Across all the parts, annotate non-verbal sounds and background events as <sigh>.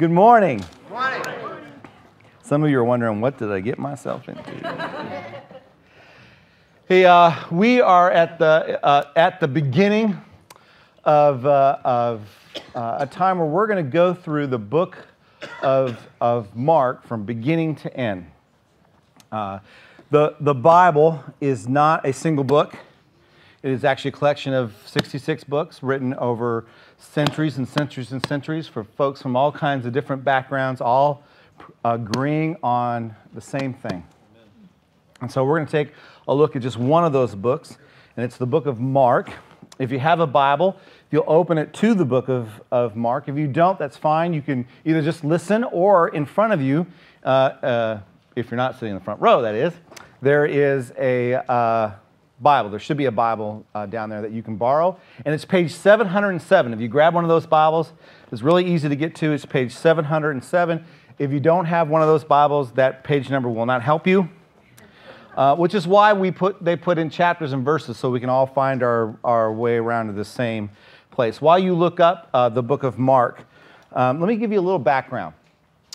Good morning. morning. Some of you are wondering, what did I get myself into? <laughs> hey, uh, we are at the, uh, at the beginning of, uh, of uh, a time where we're going to go through the book of, of Mark from beginning to end. Uh, the, the Bible is not a single book. It is actually a collection of 66 books written over centuries and centuries and centuries for folks from all kinds of different backgrounds, all agreeing on the same thing. And so we're going to take a look at just one of those books, and it's the book of Mark. If you have a Bible, you'll open it to the book of, of Mark. If you don't, that's fine. You can either just listen or in front of you, uh, uh, if you're not sitting in the front row, that is, there is a. Uh, Bible. There should be a Bible uh, down there that you can borrow. And it's page 707. If you grab one of those Bibles, it's really easy to get to. It's page 707. If you don't have one of those Bibles, that page number will not help you. Uh, which is why we put, they put in chapters and verses so we can all find our, our way around to the same place. While you look up uh, the book of Mark, um, let me give you a little background.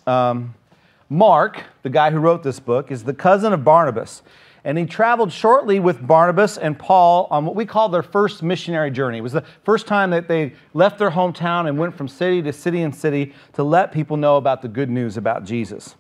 Um, Mark, the guy who wrote this book, is the cousin of Barnabas and he traveled shortly with Barnabas and Paul on what we call their first missionary journey. It was the first time that they left their hometown and went from city to city and city to let people know about the good news about Jesus.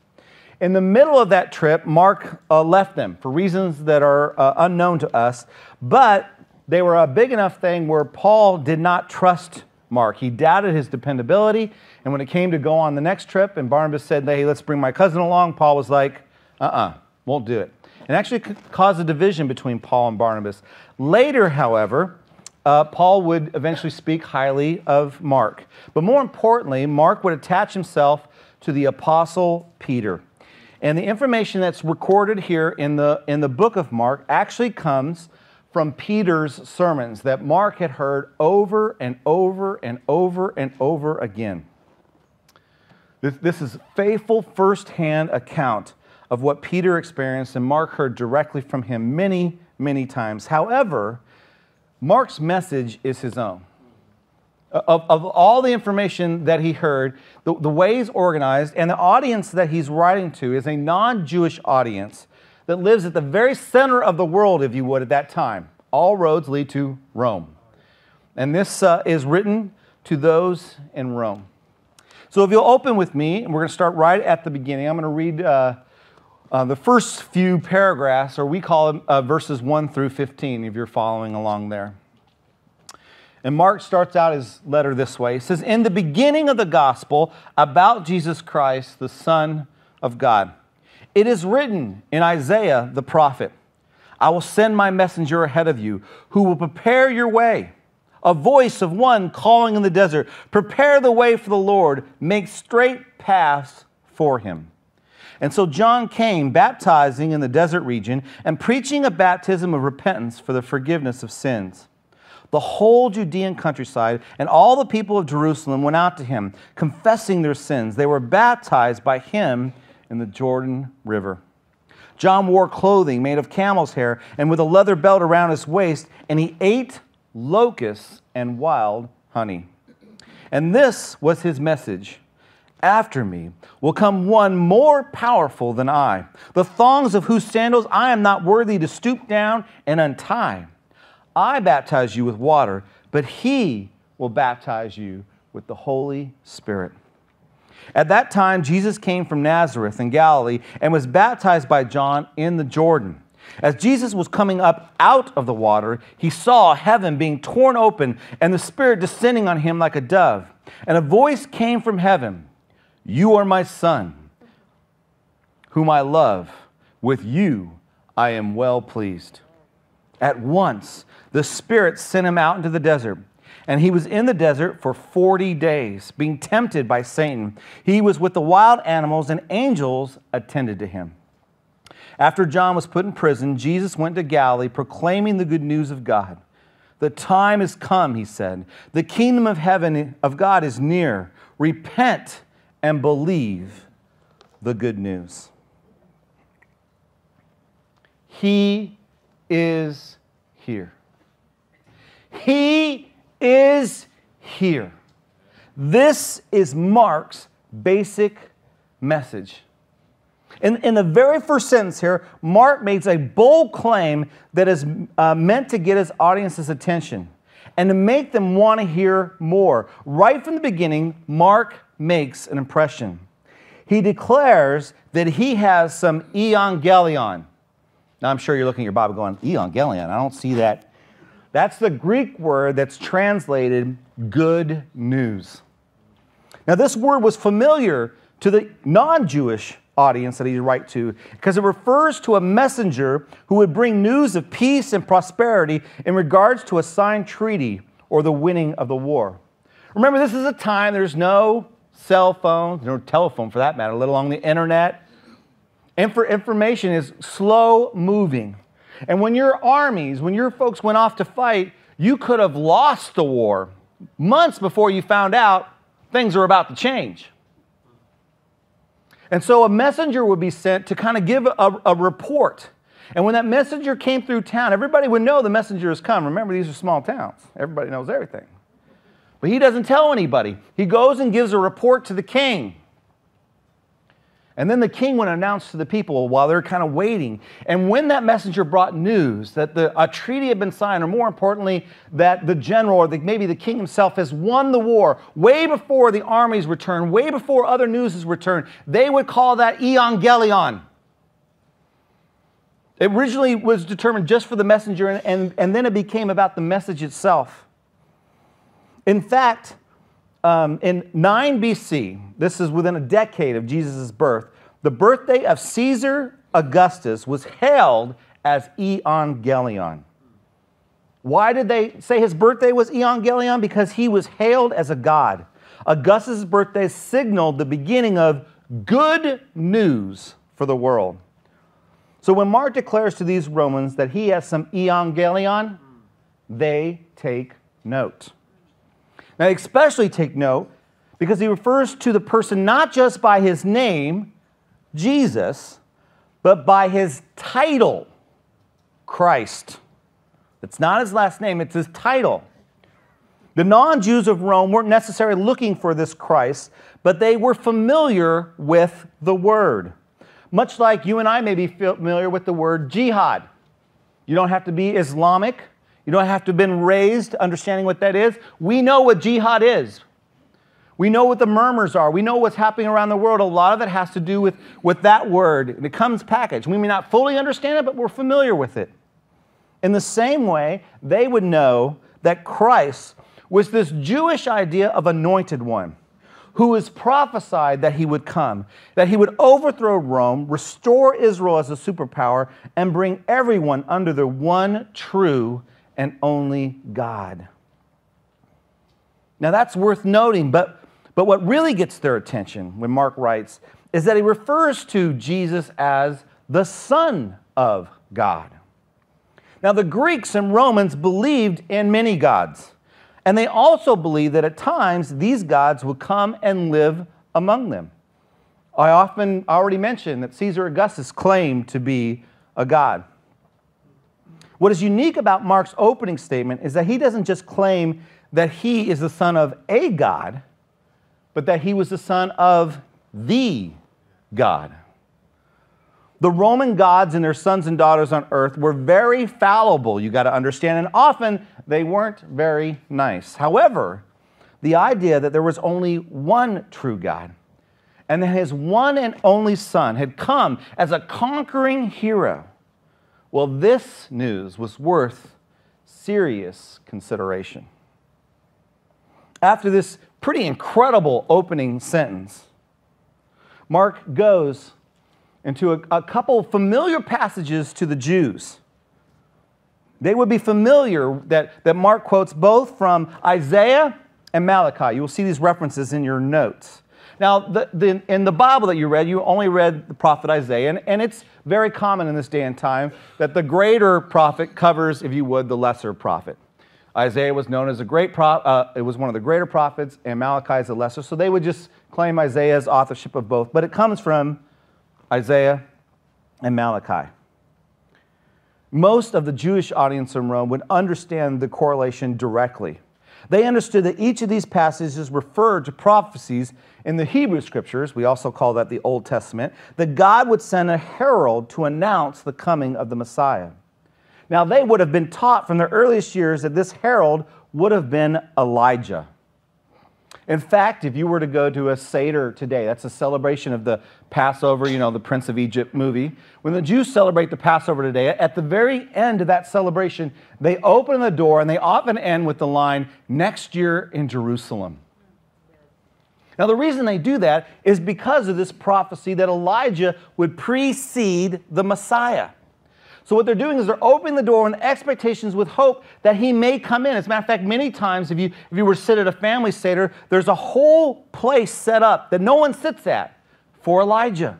In the middle of that trip, Mark uh, left them for reasons that are uh, unknown to us, but they were a big enough thing where Paul did not trust Mark. He doubted his dependability, and when it came to go on the next trip, and Barnabas said, Hey, let's bring my cousin along, Paul was like, Uh uh-uh, uh, won't do it and actually caused a division between Paul and Barnabas. Later, however, uh, Paul would eventually speak highly of Mark. But more importantly, Mark would attach himself to the apostle Peter. And the information that's recorded here in the, in the book of Mark actually comes from Peter's sermons that Mark had heard over and over and over and over again. This, this is faithful firsthand account of what Peter experienced, and Mark heard directly from him many, many times. However, Mark's message is his own. Of, of all the information that he heard, the, the way he's organized, and the audience that he's writing to is a non Jewish audience that lives at the very center of the world, if you would, at that time. All roads lead to Rome. And this uh, is written to those in Rome. So if you'll open with me, and we're going to start right at the beginning. I'm going to read uh, uh, the first few paragraphs, or we call them uh, verses 1 through 15, if you're following along there. And Mark starts out his letter this way. He says, In the beginning of the gospel about Jesus Christ, the Son of God, it is written in Isaiah the prophet, I will send my messenger ahead of you who will prepare your way. A voice of one calling in the desert, Prepare the way for the Lord, make straight paths for him. And so John came, baptizing in the desert region and preaching a baptism of repentance for the forgiveness of sins. The whole Judean countryside and all the people of Jerusalem went out to him, confessing their sins. They were baptized by him in the Jordan River. John wore clothing made of camel's hair and with a leather belt around his waist, and he ate locusts and wild honey. And this was his message after me will come one more powerful than I, the thongs of whose sandals I am not worthy to stoop down and untie. I baptize you with water, but he will baptize you with the Holy Spirit. At that time, Jesus came from Nazareth in Galilee and was baptized by John in the Jordan. As Jesus was coming up out of the water, he saw heaven being torn open and the Spirit descending on him like a dove. And a voice came from heaven. You are my son, whom I love. With you I am well pleased. At once, the Spirit sent him out into the desert. And he was in the desert for 40 days, being tempted by Satan. He was with the wild animals, and angels attended to him. After John was put in prison, Jesus went to Galilee proclaiming the good news of God. The time has come, he said. The kingdom of heaven of God is near. Repent and believe the good news. He is here. He is here. This is Mark's basic message. In, in the very first sentence here, Mark makes a bold claim that is uh, meant to get his audience's attention and to make them want to hear more. Right from the beginning, Mark makes an impression. He declares that he has some evangelion. Now, I'm sure you're looking at your Bible going, evangelion, I don't see that. That's the Greek word that's translated good news. Now, this word was familiar to the non Jewish audience that he write to because it refers to a messenger who would bring news of peace and prosperity in regards to a signed treaty or the winning of the war. Remember, this is a time there's no cell phones, no telephone for that matter, let alone the internet. Infor- information is slow moving. And when your armies, when your folks went off to fight, you could have lost the war months before you found out things are about to change. And so a messenger would be sent to kind of give a, a, report. And when that messenger came through town, everybody would know the messenger has come. Remember, these are small towns, everybody knows everything. But he doesn't tell anybody. He goes and gives a report to the king. And then the king would announce to the people while they're kind of waiting. And when that messenger brought news that the, a treaty had been signed, or more importantly, that the general or the, maybe the king himself has won the war way before the armies return, way before other news is returned, they would call that evangelion. It originally was determined just for the messenger, and, and, and then it became about the message itself. In fact, um, in 9 BC, this is within a decade of Jesus' birth, the birthday of Caesar Augustus was hailed as Evangelion. Why did they say his birthday was Evangelion? Because he was hailed as a god. Augustus' birthday signaled the beginning of good news for the world. So when Mark declares to these Romans that he has some Evangelion, they take note. Now, especially take note because he refers to the person not just by his name, Jesus, but by his title, Christ. It's not his last name, it's his title. The non Jews of Rome weren't necessarily looking for this Christ, but they were familiar with the word. Much like you and I may be familiar with the word jihad. You don't have to be Islamic you don't have to have been raised understanding what that is. We know what jihad is. We know what the murmurs are. We know what's happening around the world. A lot of it has to do with, with that word. It comes packaged. We may not fully understand it, but we're familiar with it. In the same way, they would know that Christ was this Jewish idea of anointed one who was prophesied that he would come, that he would overthrow Rome, restore Israel as a superpower, and bring everyone under the one true and only God. Now that's worth noting, but, but what really gets their attention when Mark writes is that he refers to Jesus as the Son of God. Now, the Greeks and Romans believed in many gods, and they also believed that at times these gods would come and live among them. I often already mentioned that Caesar Augustus claimed to be a god. What is unique about Mark's opening statement is that he doesn't just claim that he is the son of a God, but that he was the son of the God. The Roman gods and their sons and daughters on earth were very fallible, you got to understand, and often they weren't very nice. However, the idea that there was only one true God and that his one and only son had come as a conquering hero well, this news was worth serious consideration. After this pretty incredible opening sentence, Mark goes into a, a couple familiar passages to the Jews. They would be familiar that, that Mark quotes both from Isaiah and Malachi. You will see these references in your notes. Now, the, the, in the Bible that you read, you only read the prophet Isaiah, and, and it's very common in this day and time that the greater prophet covers, if you would, the lesser prophet. Isaiah was known as a great prophet, uh, it was one of the greater prophets, and Malachi is the lesser, so they would just claim Isaiah's authorship of both, but it comes from Isaiah and Malachi. Most of the Jewish audience in Rome would understand the correlation directly. They understood that each of these passages referred to prophecies in the Hebrew scriptures, we also call that the Old Testament, that God would send a herald to announce the coming of the Messiah. Now, they would have been taught from their earliest years that this herald would have been Elijah. In fact, if you were to go to a Seder today, that's a celebration of the Passover, you know, the Prince of Egypt movie. When the Jews celebrate the Passover today, at the very end of that celebration, they open the door and they often end with the line, next year in Jerusalem. Now, the reason they do that is because of this prophecy that Elijah would precede the Messiah. So what they're doing is they're opening the door with expectations with hope that he may come in. As a matter of fact, many times if you if you were to sit at a family seder, there's a whole place set up that no one sits at for Elijah.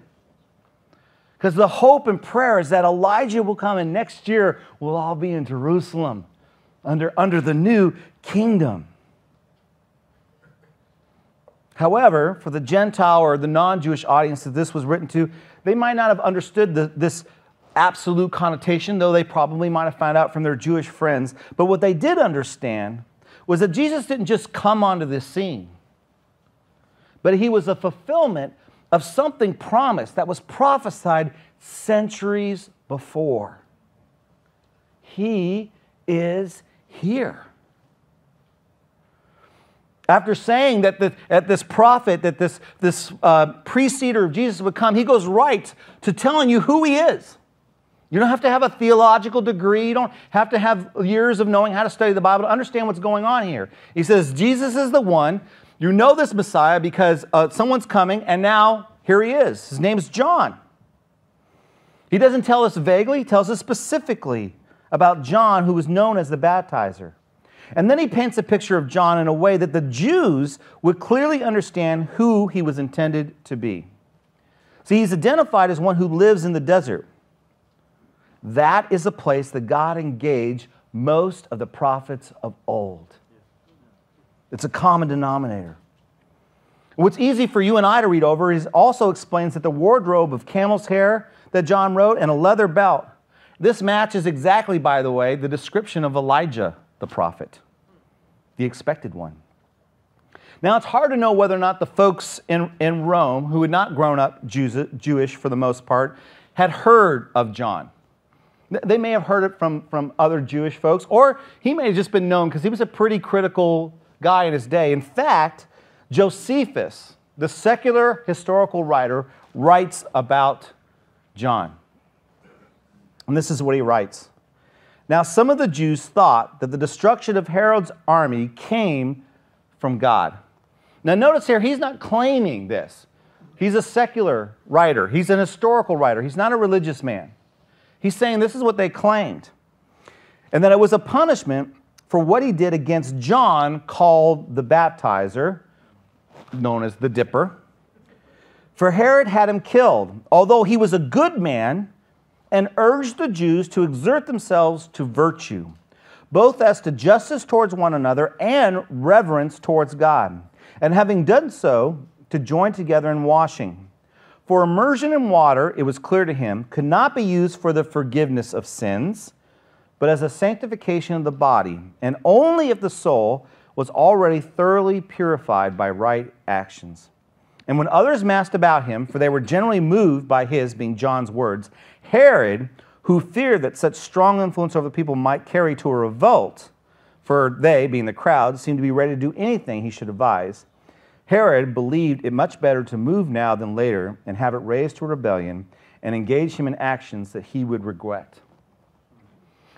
Because the hope and prayer is that Elijah will come and next year we'll all be in Jerusalem under, under the new kingdom. However, for the Gentile or the non Jewish audience that this was written to, they might not have understood the, this absolute connotation, though they probably might have found out from their Jewish friends. But what they did understand was that Jesus didn't just come onto this scene, but he was a fulfillment of something promised that was prophesied centuries before. He is here. After saying that, the, that this prophet, that this, this uh, preceder of Jesus would come, he goes right to telling you who he is. You don't have to have a theological degree. You don't have to have years of knowing how to study the Bible to understand what's going on here. He says, Jesus is the one. You know this Messiah because uh, someone's coming, and now here he is. His name's John. He doesn't tell us vaguely, he tells us specifically about John, who was known as the baptizer. And then he paints a picture of John in a way that the Jews would clearly understand who he was intended to be. See, he's identified as one who lives in the desert. That is a place that God engaged most of the prophets of old. It's a common denominator. What's easy for you and I to read over is also explains that the wardrobe of camel's hair that John wrote and a leather belt. This matches exactly, by the way, the description of Elijah the prophet, the expected one. Now, it's hard to know whether or not the folks in, in Rome, who had not grown up Jews, Jewish for the most part, had heard of John. They may have heard it from, from other Jewish folks, or he may have just been known because he was a pretty critical guy in his day. In fact, Josephus, the secular historical writer, writes about John. And this is what he writes Now, some of the Jews thought that the destruction of Herod's army came from God. Now, notice here, he's not claiming this. He's a secular writer, he's an historical writer, he's not a religious man. He's saying this is what they claimed. And that it was a punishment for what he did against John, called the baptizer, known as the dipper. For Herod had him killed, although he was a good man, and urged the Jews to exert themselves to virtue, both as to justice towards one another and reverence towards God. And having done so, to join together in washing. For immersion in water, it was clear to him, could not be used for the forgiveness of sins, but as a sanctification of the body, and only if the soul was already thoroughly purified by right actions. And when others massed about him, for they were generally moved by his, being John's words, Herod, who feared that such strong influence over the people might carry to a revolt, for they, being the crowd, seemed to be ready to do anything he should advise, Herod believed it much better to move now than later and have it raised to a rebellion and engage him in actions that he would regret.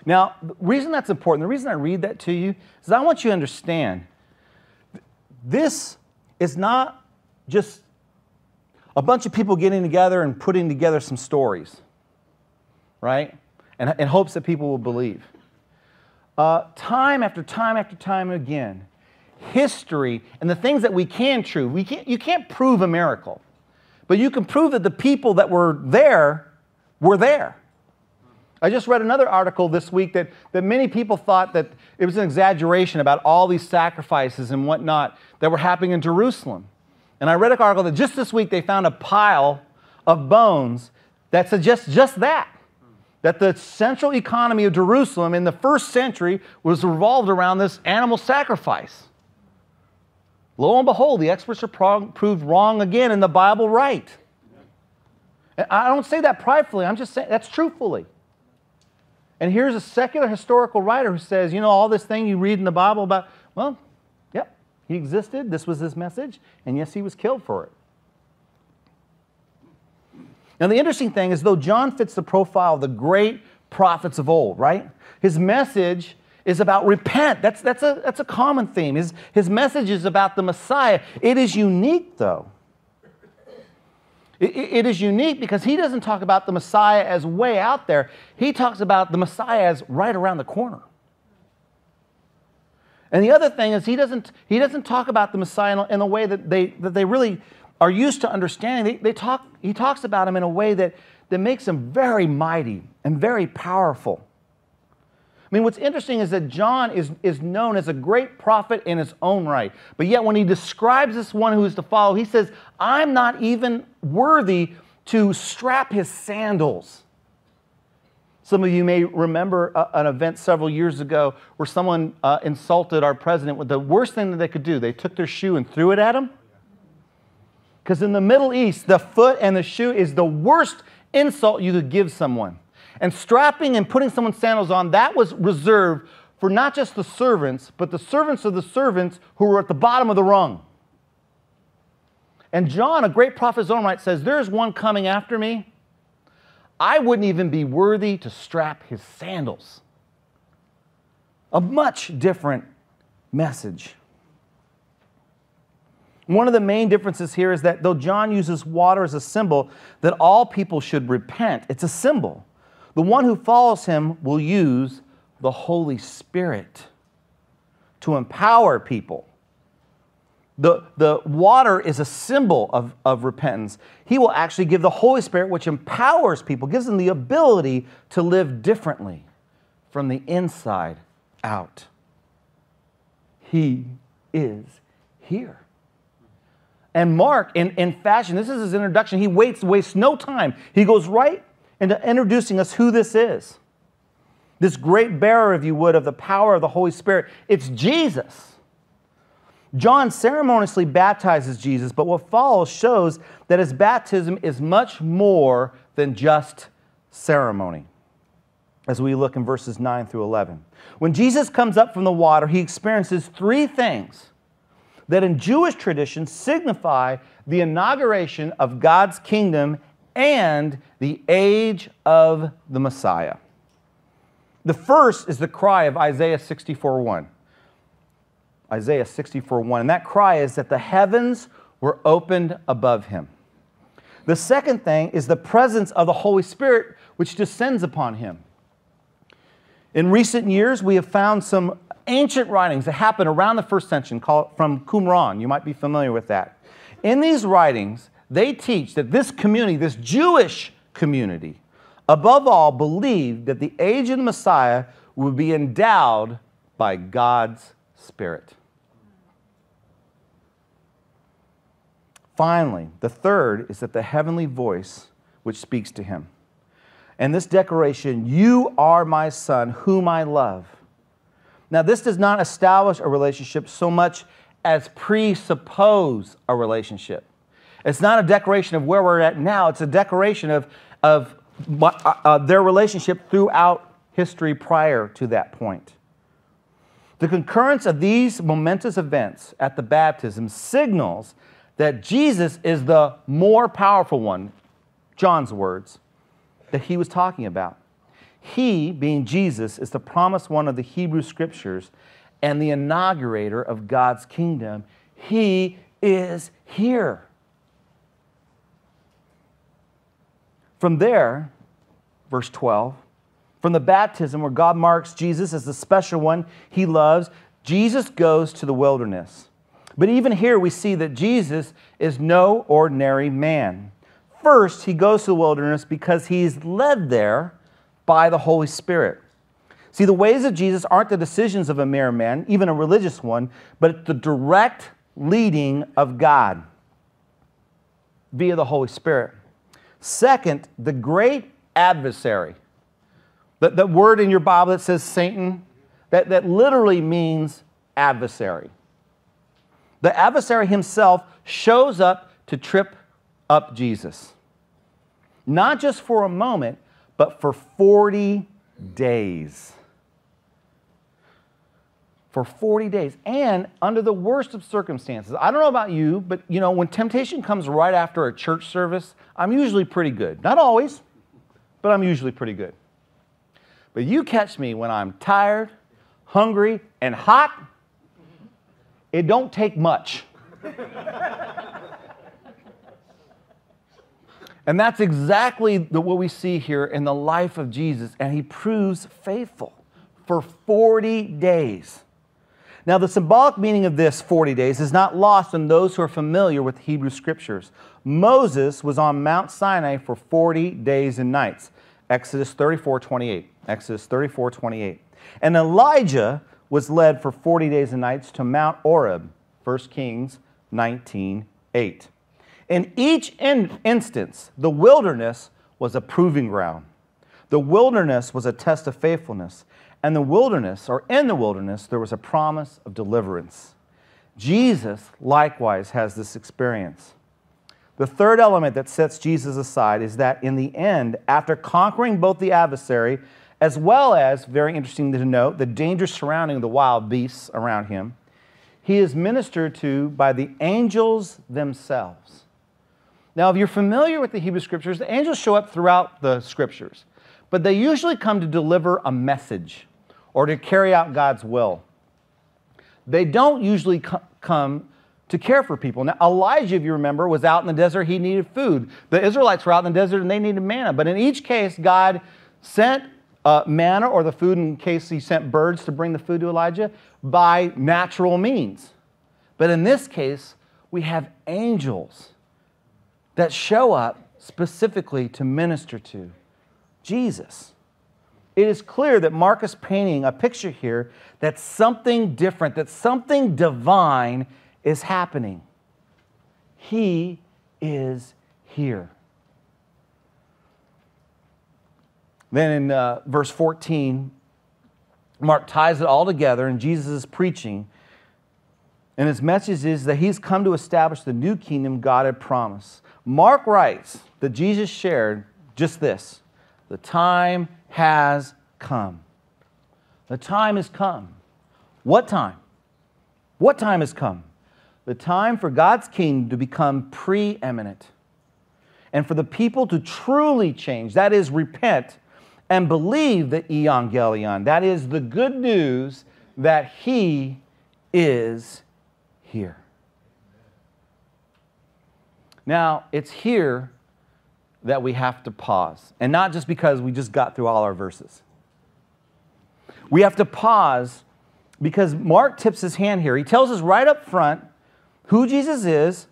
Now, the reason that's important, the reason I read that to you, is I want you to understand this is not just a bunch of people getting together and putting together some stories, right? And in hopes that people will believe. Uh, time after time after time again, history and the things that we can prove. We can't, you can't prove a miracle, but you can prove that the people that were there were there. I just read another article this week that, that many people thought that it was an exaggeration about all these sacrifices and whatnot that were happening in Jerusalem. And I read an article that just this week they found a pile of bones that suggests just that that the central economy of Jerusalem in the first century was revolved around this animal sacrifice. Lo and behold, the experts are proved wrong again and the Bible right. I don't say that pridefully, I'm just saying that's truthfully. And here's a secular historical writer who says, you know, all this thing you read in the Bible about, well, yep, he existed, this was his message, and yes, he was killed for it. Now, the interesting thing is, though John fits the profile of the great prophets of old, right? His message is about repent. That's, that's, a, that's a common theme. His, his message is about the Messiah. It is unique, though. It, it is unique because he doesn't talk about the Messiah as way out there. He talks about the Messiah as right around the corner. And the other thing is he doesn't, he doesn't talk about the Messiah in a way that they, that they really are used to understanding. They, they talk, he talks about him in a way that, that makes him very mighty and very powerful. I mean, what's interesting is that John is, is known as a great prophet in his own right. But yet, when he describes this one who is to follow, he says, I'm not even worthy to strap his sandals. Some of you may remember a, an event several years ago where someone uh, insulted our president with the worst thing that they could do. They took their shoe and threw it at him. Because in the Middle East, the foot and the shoe is the worst insult you could give someone. And strapping and putting someone's sandals on, that was reserved for not just the servants, but the servants of the servants who were at the bottom of the rung. And John, a great prophet his own right, says, There's one coming after me. I wouldn't even be worthy to strap his sandals. A much different message. One of the main differences here is that though John uses water as a symbol, that all people should repent. It's a symbol. The one who follows him will use the Holy Spirit to empower people. The, the water is a symbol of, of repentance. He will actually give the Holy Spirit, which empowers people, gives them the ability to live differently from the inside out. He is here. And Mark, in, in fashion, this is his introduction. He waits, wastes no time. He goes right into introducing us who this is. This great bearer, if you would, of the power of the Holy Spirit. It's Jesus. John ceremoniously baptizes Jesus, but what follows shows that his baptism is much more than just ceremony. As we look in verses 9 through 11. When Jesus comes up from the water, he experiences three things that in Jewish tradition signify the inauguration of God's kingdom and the age of the Messiah. The first is the cry of Isaiah 64 1. Isaiah 64 1. And that cry is that the heavens were opened above him. The second thing is the presence of the Holy Spirit, which descends upon him. In recent years, we have found some ancient writings that happened around the first century called, from Qumran. You might be familiar with that. In these writings, they teach that this community, this Jewish community, above all, believed that the age of the Messiah would be endowed by God's Spirit. Finally, the third is that the heavenly voice which speaks to him. And this declaration, You are my son, whom I love. Now, this does not establish a relationship so much as presuppose a relationship. It's not a declaration of where we're at now, it's a declaration of, of uh, uh, their relationship throughout history prior to that point. The concurrence of these momentous events at the baptism signals that Jesus is the more powerful one, John's words, that he was talking about. He, being Jesus, is the promised one of the Hebrew scriptures and the inaugurator of God's kingdom. He is here. From there, verse 12, from the baptism where God marks Jesus as the special one he loves, Jesus goes to the wilderness. But even here, we see that Jesus is no ordinary man. First, he goes to the wilderness because he's led there by the Holy Spirit. See, the ways of Jesus aren't the decisions of a mere man, even a religious one, but it's the direct leading of God via the Holy Spirit. Second, the great adversary The, the word in your Bible that says Satan, that, that literally means adversary. The adversary himself shows up to trip up Jesus. Not just for a moment, but for 40 days. For 40 days and under the worst of circumstances. I don't know about you, but you know, when temptation comes right after a church service, I'm usually pretty good. Not always, but I'm usually pretty good. But you catch me when I'm tired, hungry, and hot, it don't take much. <laughs> and that's exactly the, what we see here in the life of Jesus, and he proves faithful for 40 days. Now, the symbolic meaning of this 40 days is not lost on those who are familiar with Hebrew scriptures. Moses was on Mount Sinai for 40 days and nights. Exodus 34 28. Exodus 34 28. And Elijah was led for 40 days and nights to Mount Horeb. 1 Kings 19 8. In each in- instance, the wilderness was a proving ground. The wilderness was a test of faithfulness. And the wilderness, or in the wilderness, there was a promise of deliverance. Jesus likewise has this experience. The third element that sets Jesus aside is that in the end, after conquering both the adversary, as well as, very interesting to note, the danger surrounding the wild beasts around him, he is ministered to by the angels themselves. Now, if you're familiar with the Hebrew scriptures, the angels show up throughout the scriptures, but they usually come to deliver a message or to carry out God's will. They don't usually come to care for people. Now, Elijah, if you remember, was out in the desert. He needed food. The Israelites were out in the desert and they needed manna. But in each case, God sent uh, manna or the food in case he sent birds to bring the food to Elijah by natural means. But in this case, we have angels that show up specifically to minister to Jesus it is clear that Mark is painting a picture here that something different, that something divine is happening. He is here. Then in uh, verse 14, Mark ties it all together, and Jesus is preaching. And his message is that he's come to establish the new kingdom God had promised. Mark writes that Jesus shared just this the time has come. The time has come. What time? What time has come? The time for God's kingdom to become preeminent and for the people to truly change, that is, repent and believe the evangelion, that is, the good news that He is here. Now, it's here that we have to pause. And not just because we just got through all our verses. We have to pause because Mark tips his hand here. He tells us right up front who Jesus is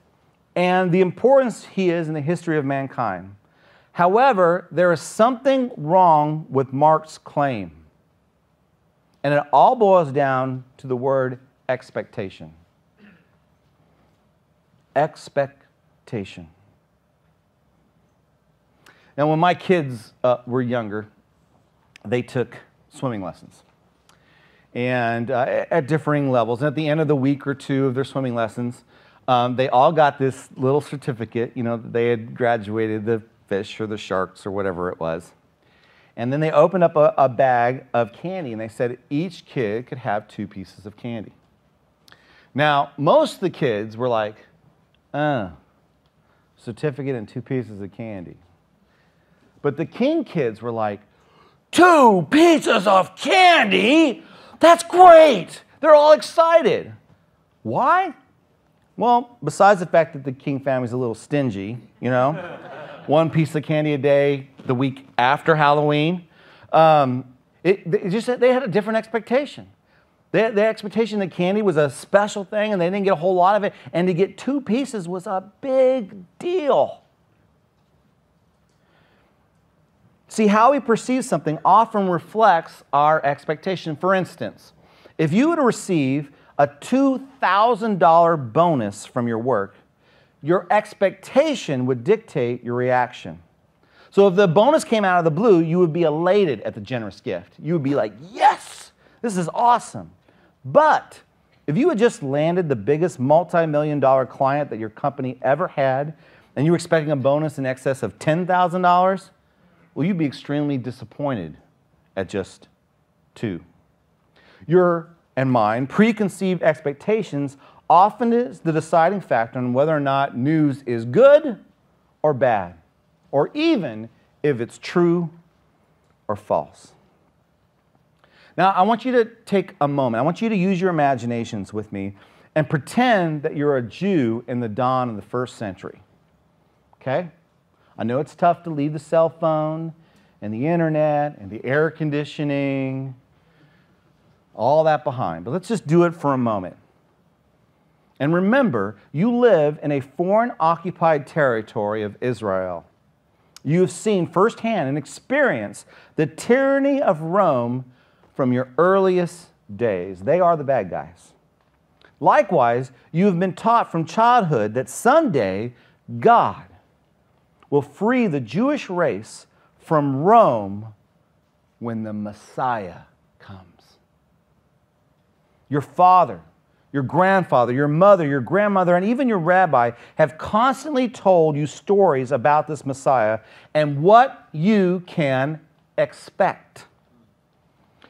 and the importance he is in the history of mankind. However, there is something wrong with Mark's claim. And it all boils down to the word expectation. Expectation. Now, when my kids uh, were younger, they took swimming lessons. And uh, at differing levels. And at the end of the week or two of their swimming lessons, um, they all got this little certificate, you know, they had graduated the fish or the sharks or whatever it was. And then they opened up a, a bag of candy and they said each kid could have two pieces of candy. Now, most of the kids were like, uh, certificate and two pieces of candy. But the King kids were like, two pieces of candy? That's great. They're all excited. Why? Well, besides the fact that the King family's a little stingy, you know, <laughs> one piece of candy a day the week after Halloween, um, it, it just they had a different expectation. They the expectation that candy was a special thing and they didn't get a whole lot of it, and to get two pieces was a big deal. See, how we perceive something often reflects our expectation. For instance, if you were to receive a $2,000 bonus from your work, your expectation would dictate your reaction. So if the bonus came out of the blue, you would be elated at the generous gift. You would be like, yes, this is awesome. But if you had just landed the biggest multi million dollar client that your company ever had, and you were expecting a bonus in excess of $10,000, well, you'd be extremely disappointed at just two. Your and mine preconceived expectations often is the deciding factor on whether or not news is good or bad, or even if it's true or false. Now, I want you to take a moment. I want you to use your imaginations with me and pretend that you're a Jew in the dawn of the first century. Okay? I know it's tough to leave the cell phone and the internet and the air conditioning, all that behind, but let's just do it for a moment. And remember, you live in a foreign occupied territory of Israel. You have seen firsthand and experienced the tyranny of Rome from your earliest days. They are the bad guys. Likewise, you have been taught from childhood that someday God will free the Jewish race from Rome when the Messiah comes. Your father, your grandfather, your mother, your grandmother, and even your rabbi have constantly told you stories about this Messiah and what you can expect.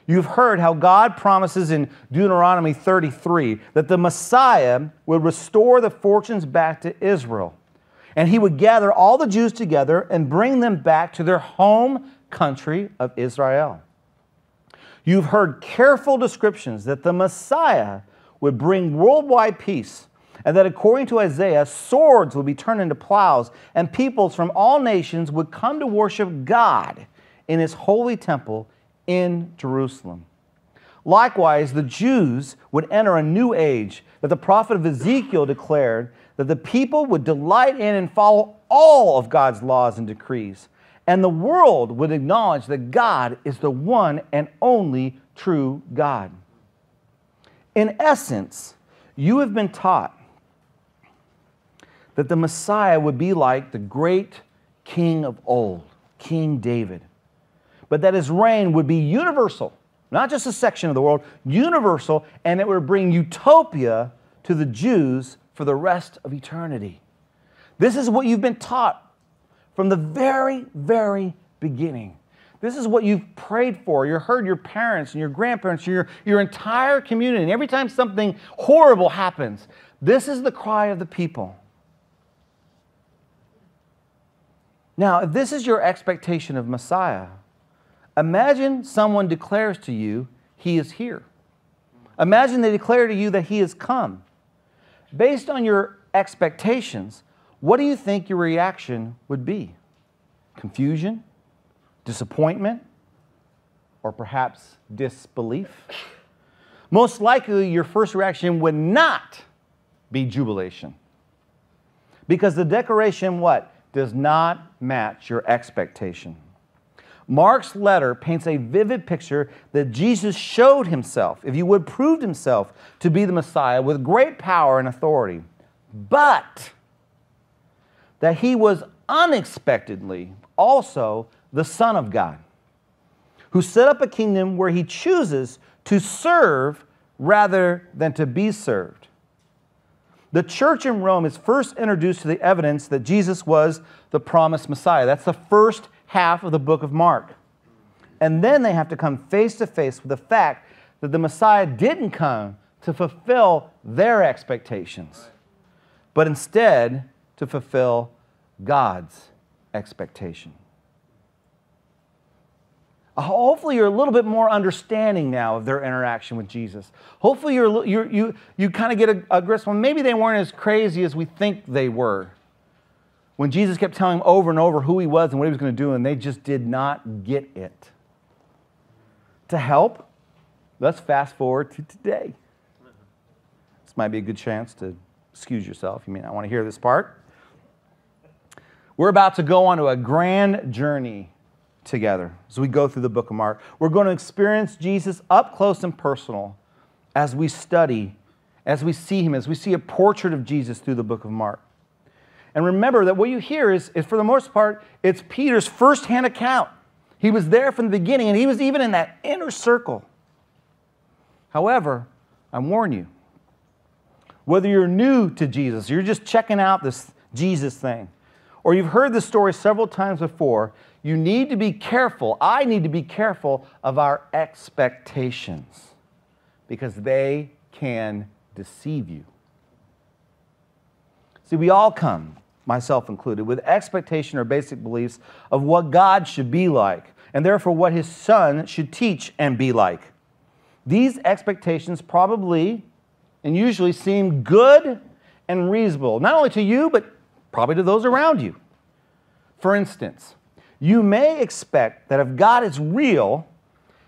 You've heard how God promises in Deuteronomy 33 that the Messiah would restore the fortunes back to Israel. And he would gather all the Jews together and bring them back to their home country of Israel. You've heard careful descriptions that the Messiah would bring worldwide peace, and that according to Isaiah, swords would be turned into plows, and peoples from all nations would come to worship God in his holy temple in Jerusalem. Likewise, the Jews would enter a new age that the prophet of Ezekiel declared that the people would delight in and follow all of God's laws and decrees. And the world would acknowledge that God is the one and only true God. In essence, you have been taught that the Messiah would be like the great king of old, King David but that his reign would be universal, not just a section of the world, universal, and it would bring utopia to the Jews for the rest of eternity. This is what you've been taught from the very, very beginning. This is what you've prayed for. You heard your parents and your grandparents, your, your entire community. And every time something horrible happens, this is the cry of the people. Now, if this is your expectation of Messiah, Imagine someone declares to you, He is here. Imagine they declare to you that He has come. Based on your expectations, what do you think your reaction would be? Confusion? Disappointment? Or perhaps disbelief? Most likely, your first reaction would not be jubilation. Because the declaration, what? Does not match your expectation. Mark's letter paints a vivid picture that Jesus showed himself, if you would, proved himself to be the Messiah with great power and authority, but that he was unexpectedly also the Son of God, who set up a kingdom where he chooses to serve rather than to be served. The church in Rome is first introduced to the evidence that Jesus was the promised Messiah. That's the first half of the book of Mark. And then they have to come face to face with the fact that the Messiah didn't come to fulfill their expectations, but instead to fulfill God's expectation. Uh, hopefully, you're a little bit more understanding now of their interaction with Jesus. Hopefully, you're, you're, you you kind of get a, a grasp. Well, maybe they weren't as crazy as we think they were when Jesus kept telling them over and over who he was and what he was going to do, and they just did not get it. To help, let's fast forward to today. This might be a good chance to excuse yourself. You may not want to hear this part. We're about to go on to a grand journey together as we go through the book of Mark. We're going to experience Jesus up close and personal as we study, as we see him, as we see a portrait of Jesus through the book of Mark. And remember that what you hear is, is for the most part, it's Peter's firsthand account. He was there from the beginning, and he was even in that inner circle. However, I warn you, whether you're new to Jesus, you're just checking out this Jesus thing, or you've heard this story several times before, you need to be careful. I need to be careful of our expectations because they can deceive you. See, we all come, myself included, with expectation or basic beliefs of what God should be like, and therefore what His Son should teach and be like. These expectations probably and usually seem good and reasonable, not only to you, but probably to those around you. For instance, you may expect that if God is real,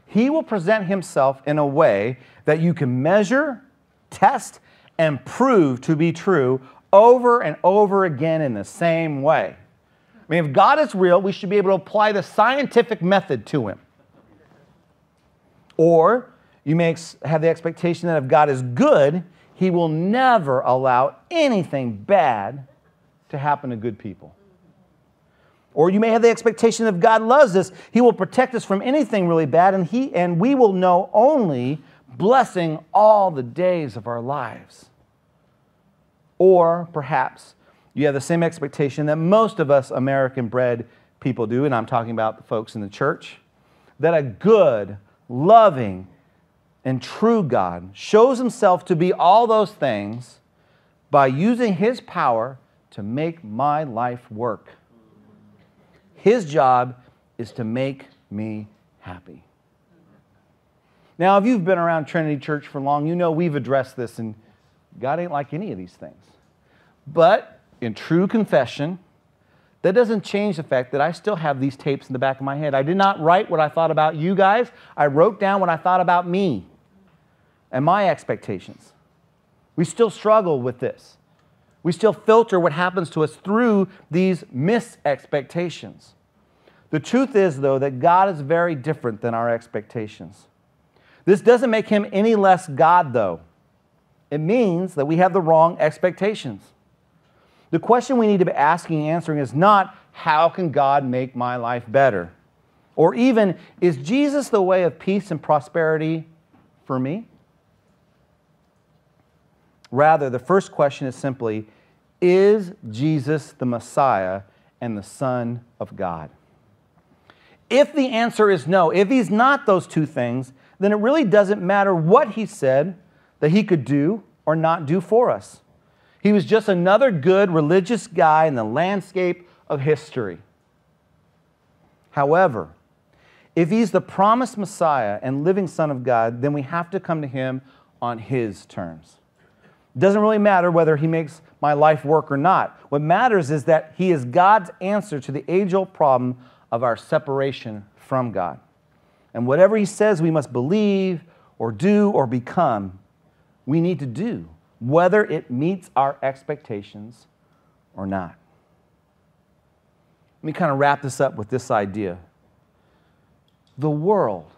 He will present Himself in a way that you can measure, test, and prove to be true over and over again in the same way. I mean, if God is real, we should be able to apply the scientific method to Him. Or you may have the expectation that if God is good, He will never allow anything bad to happen to good people. Or you may have the expectation that if God loves us, He will protect us from anything really bad, and, he, and we will know only blessing all the days of our lives. Or perhaps you have the same expectation that most of us American bred people do, and I'm talking about the folks in the church, that a good, loving, and true God shows himself to be all those things by using his power to make my life work. His job is to make me happy. Now, if you've been around Trinity Church for long, you know we've addressed this, and God ain't like any of these things. But in true confession, that doesn't change the fact that I still have these tapes in the back of my head. I did not write what I thought about you guys, I wrote down what I thought about me and my expectations. We still struggle with this. We still filter what happens to us through these misexpectations. The truth is, though, that God is very different than our expectations. This doesn't make him any less God, though. It means that we have the wrong expectations. The question we need to be asking and answering is not, how can God make my life better? Or even, is Jesus the way of peace and prosperity for me? Rather, the first question is simply Is Jesus the Messiah and the Son of God? If the answer is no, if he's not those two things, then it really doesn't matter what he said that he could do or not do for us. He was just another good religious guy in the landscape of history. However, if he's the promised Messiah and living Son of God, then we have to come to him on his terms. It doesn't really matter whether he makes my life work or not. What matters is that he is God's answer to the age old problem of our separation from God. And whatever he says we must believe or do or become, we need to do, whether it meets our expectations or not. Let me kind of wrap this up with this idea. The world,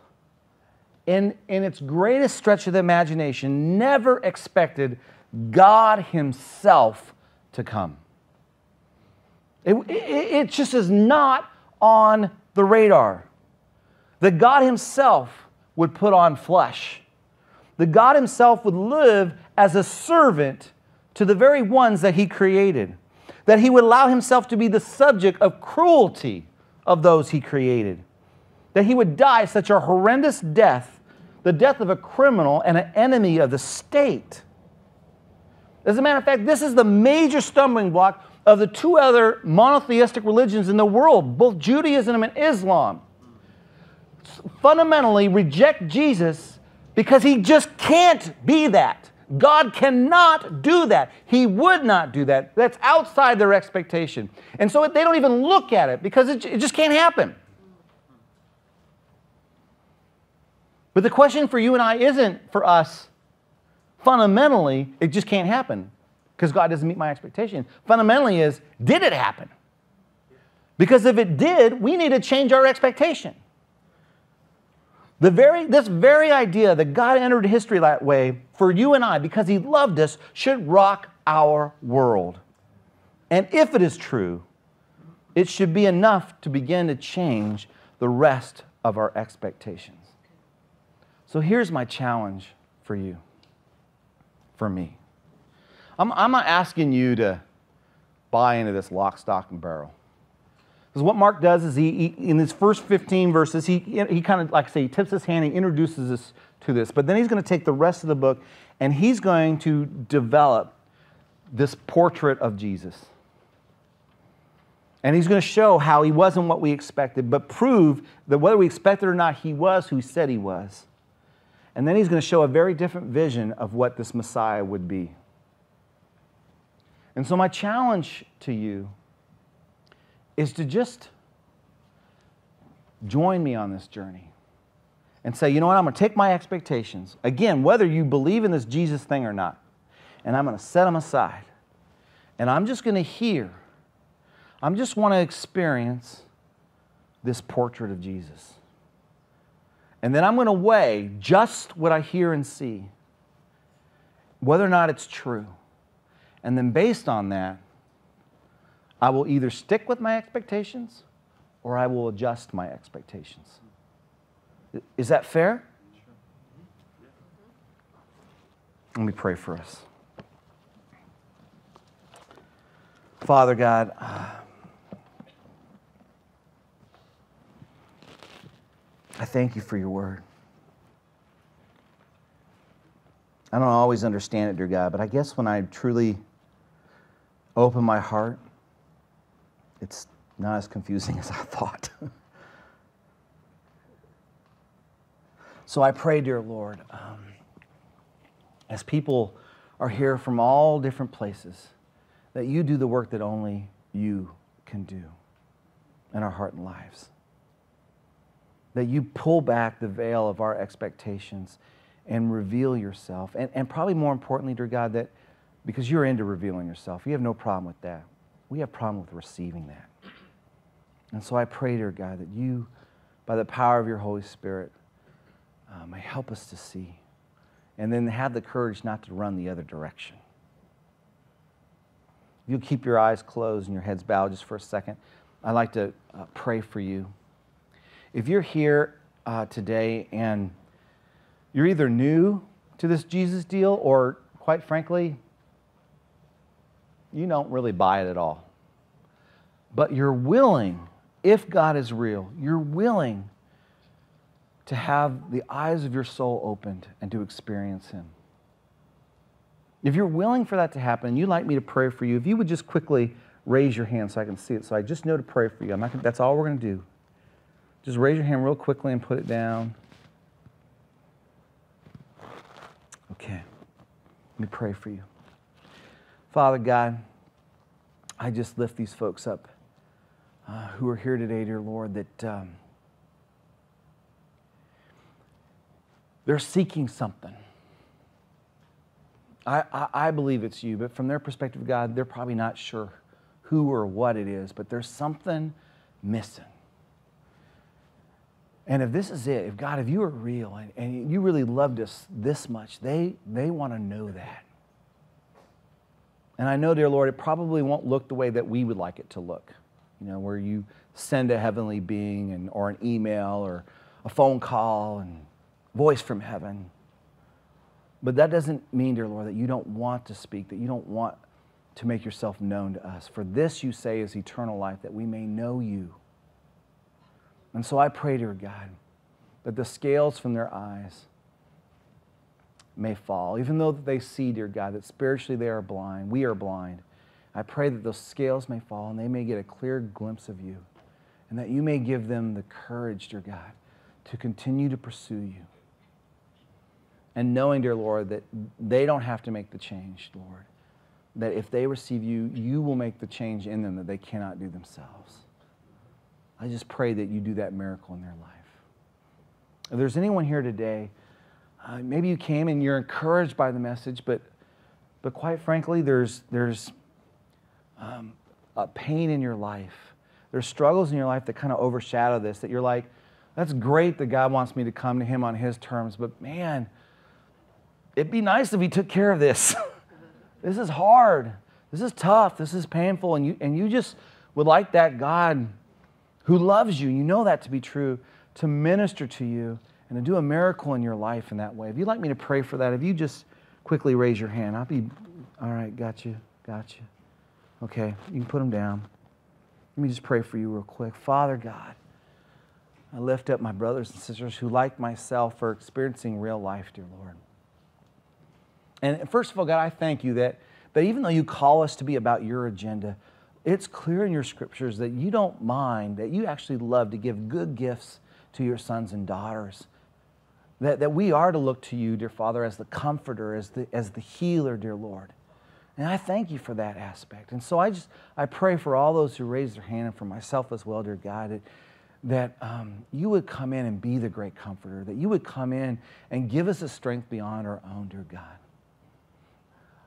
in, in its greatest stretch of the imagination, never expected God Himself to come. It, it, it, just is not on the radar. That God Himself would put on flesh. That God Himself would live as a servant to the very ones that He created. That He would allow Himself to be the subject of cruelty of those He created. That He would die such a horrendous death, the death of a criminal and an enemy of the state as a matter of fact, this is the major stumbling block of the two other monotheistic religions in the world, both Judaism and Islam. Fundamentally reject Jesus because he just can't be that. God cannot do that. He would not do that. That's outside their expectation. And so they don't even look at it because it, it just can't happen. But the question for you and I isn't for us fundamentally, it just can't happen because God doesn't meet my expectation. Fundamentally, is did it happen? Because if it did, we need to change our expectation. The very, this very idea that God entered history that way for you and I, because He loved us, should rock our world. And if it is true, it should be enough to begin to change the rest of our expectations. So here's my challenge for you, for me. I'm, I'm not asking you to buy into this lock, stock, and barrel. Because what Mark does is he, he, in his first 15 verses, he, he kind of, like I say, he tips his hand, he introduces us to this. But then he's going to take the rest of the book and he's going to develop this portrait of Jesus. And he's going to show how he wasn't what we expected, but prove that whether we expected or not, he was who he said he was. And then he's going to show a very different vision of what this Messiah would be. And so, my challenge to you is to just join me on this journey and say, you know what, I'm going to take my expectations, again, whether you believe in this Jesus thing or not, and I'm going to set them aside. And I'm just going to hear, I'm just want to experience this portrait of Jesus. And then I'm going to weigh just what I hear and see, whether or not it's true. And then based on that, I will either stick with my expectations or I will adjust my expectations. Is that fair? Let me pray for us. Father God, I thank you for your word. I don't always understand it, dear God, but I guess when I truly open my heart, it's not as confusing <laughs> as I thought. so I pray, dear Lord, um, as people are here from all different places, that you do the work that only you can do in our heart and lives. That you pull back the veil of our expectations and reveal yourself. And, and probably more importantly, dear God, that because you're into revealing yourself, you have no problem with that. We have problem with receiving that. And so I pray, dear God, that you, by the power of your Holy Spirit, uh, may help us to see and then have the courage not to run the other direction. If you'll keep your eyes closed and your heads bowed just for a second, I'd like to uh, pray for you. If you're here uh, today and you're either new to this Jesus deal or, quite frankly, you don't really buy it at all. But you're willing, if God is real, you're willing to have the eyes of your soul opened and to experience Him. If you're willing for that to happen, you'd like me to pray for you, if you would just quickly raise your hand so I can see it, so I just know to pray for you. I'm not gonna, that's all we're going to do. Just raise your hand real quickly and put it down. Okay. Let me pray for you. Father God, I just lift these folks up uh, who are here today, dear Lord, that um, they're seeking something. I, I, I believe it's you, but from their perspective, God, they're probably not sure who or what it is, but there's something missing. And if this is it, if God, if you are real and, and you really loved us this much, they, they want to know that. And I know, dear Lord, it probably won't look the way that we would like it to look. You know, where you send a heavenly being and, or an email or a phone call and voice from heaven. But that doesn't mean, dear Lord, that you don't want to speak, that you don't want to make yourself known to us. For this you say is eternal life, that we may know you. And so I pray, dear God, that the scales from their eyes may fall. Even though they see, dear God, that spiritually they are blind, we are blind. I pray that those scales may fall and they may get a clear glimpse of you. And that you may give them the courage, dear God, to continue to pursue you. And knowing, dear Lord, that they don't have to make the change, Lord. That if they receive you, you will make the change in them that they cannot do themselves. I just pray that you do that miracle in their life. If there's anyone here today, uh, maybe you came and you're encouraged by the message, but, but quite frankly, there's, there's um, a pain in your life. There's struggles in your life that kind of overshadow this, that you're like, that's great that God wants me to come to Him on His terms, but man, it'd be nice if He took care of this. <laughs> this is hard. This is tough. This is painful. And you, and you just would like that God who loves you, you know that to be true, to minister to you and to do a miracle in your life in that way. If you'd like me to pray for that, if you just quickly raise your hand, I'll be, all right, got you, got you. Okay, you can put them down. Let me just pray for you real quick. Father God, I lift up my brothers and sisters who, like myself, are experiencing real life, dear Lord. And first of all, God, I thank you that, that even though you call us to be about your agenda, it's clear in your scriptures that you don't mind, that you actually love to give good gifts to your sons and daughters. That, that we are to look to you, dear Father, as the comforter, as the, as the healer, dear Lord. And I thank you for that aspect. And so I just I pray for all those who raise their hand and for myself as well, dear God, that, that um, you would come in and be the great comforter, that you would come in and give us a strength beyond our own, dear God.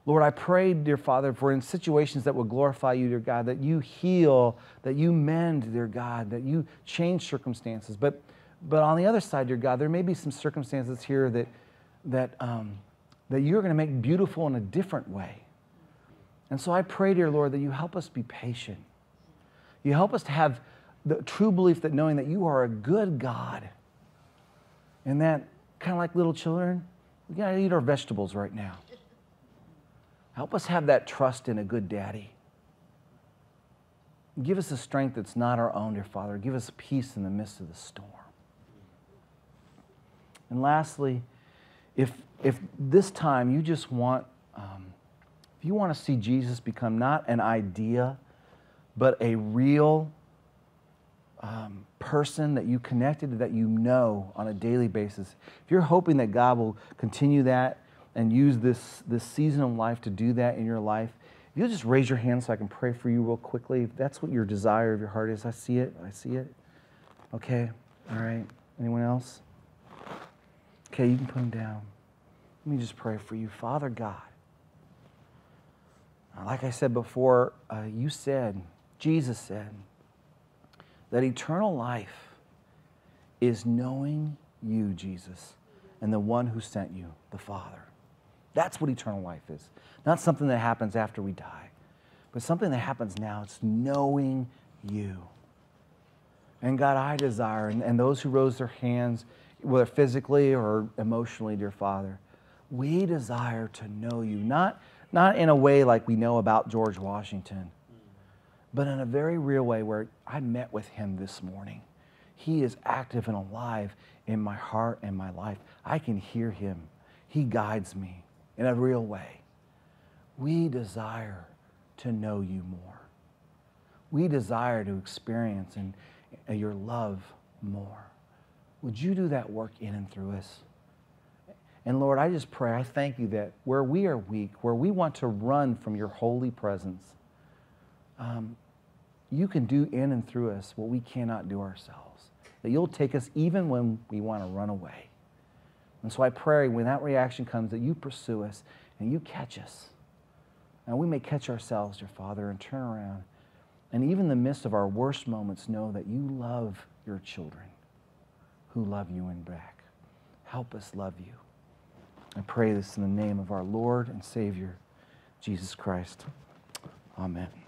Lord, I pray, dear Father, for in situations that will glorify you, dear God, that you heal, that you mend, dear God, that you change circumstances. But, but on the other side, dear God, there may be some circumstances here that, that, um, that you're going to make beautiful in a different way. And so I pray, dear Lord, that you help us be patient. You help us to have the true belief that knowing that you are a good God and that kind of like little children, we got to eat our vegetables right now. Help us have that trust in a good daddy. Give us a strength that's not our own, dear Father. Give us peace in the midst of the storm. And lastly, if, if this time you just want um, if you want to see Jesus become not an idea, but a real um, person that you connected to, that you know on a daily basis, if you're hoping that God will continue that and use this, this season of life to do that in your life, if you'll just raise your hand so I can pray for you real quickly. If that's what your desire of your heart is, I see it. I see it. Okay. All right. Anyone else? Okay, you can put them down. Let me just pray for you. Father God, like I said before, uh, you said, Jesus said, that eternal life is knowing you, Jesus, and the one who sent you, the Father. That's what eternal life is. Not something that happens after we die, but something that happens now. It's knowing you. And God, I desire, and, and those who rose their hands, whether physically or emotionally, dear Father, we desire to know you, not not in a way like we know about George Washington, but in a very real way where I met with him this morning. He is active and alive in my heart and my life. I can hear him. He guides me in a real way. We desire to know you more. We desire to experience and, your love more. Would you do that work in and through us? And Lord, I just pray, I thank you that where we are weak, where we want to run from your holy presence, um, you can do in and through us what we cannot do ourselves. That you'll take us even when we want to run away. And so I pray when that reaction comes that you pursue us and you catch us. And we may catch ourselves, dear Father, and turn around. And even in the midst of our worst moments, know that you love your children who love you in back. Help us love you. I pray this in the name of our Lord and Savior, Jesus Christ. Amen.